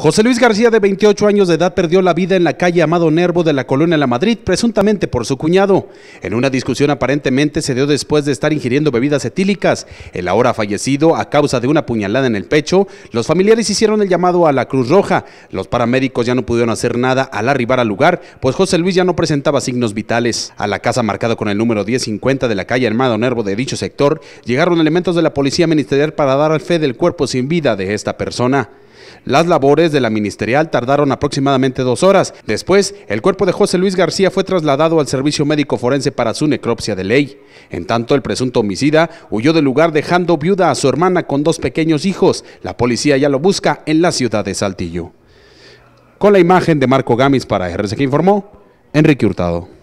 José Luis García, de 28 años de edad, perdió la vida en la calle Amado Nervo de la colonia La Madrid, presuntamente por su cuñado. En una discusión aparentemente se dio después de estar ingiriendo bebidas etílicas. El ahora fallecido, a causa de una puñalada en el pecho, los familiares hicieron el llamado a la Cruz Roja. Los paramédicos ya no pudieron hacer nada al arribar al lugar, pues José Luis ya no presentaba signos vitales. A la casa marcada con el número 1050 de la calle Amado Nervo de dicho sector, llegaron elementos de la policía ministerial para dar al fe del cuerpo sin vida de esta persona. Las labores de la ministerial tardaron aproximadamente dos horas. Después, el cuerpo de José Luis García fue trasladado al servicio médico forense para su necropsia de ley. En tanto, el presunto homicida huyó del lugar dejando viuda a su hermana con dos pequeños hijos. La policía ya lo busca en la ciudad de Saltillo. Con la imagen de Marco Gamis para RCG informó Enrique Hurtado.